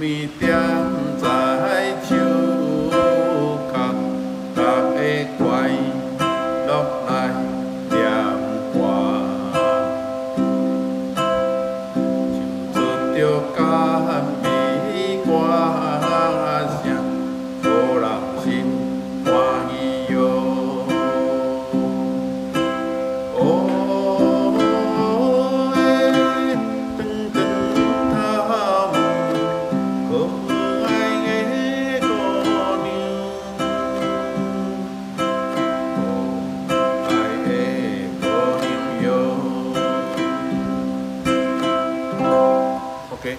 咪惦在手，甲甲会挂来歌，Okay.